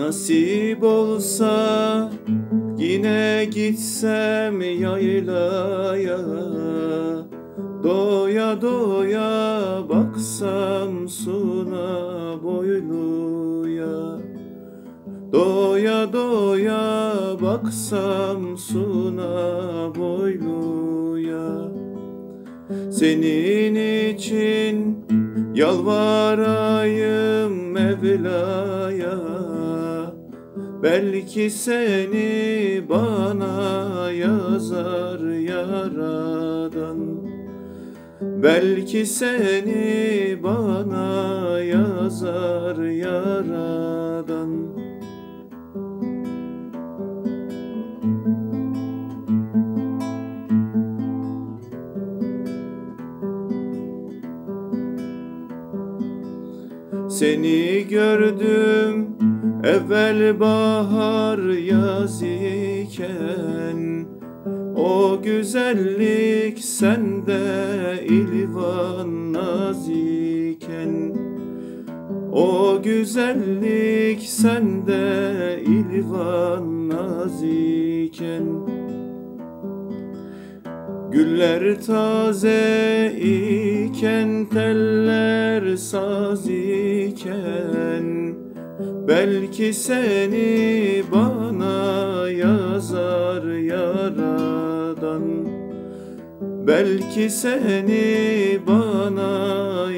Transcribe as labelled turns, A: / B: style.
A: Nasip olsa yine gitsem yaylaya. Doya doya baksam suna boyluya. Doya doya baksam suna boyluya. Senin için yalvarayım Mevla'ya Belki seni bana yazar yaradan. Belki seni bana yazar yaradan. Seni gördüm evvel bahar yaz iken O güzellik sende ilvan naz iken. O güzellik sende ilvan naz iken. Güller taze iken teller saz iken Belki seni bana yazar yaradan. Belki seni bana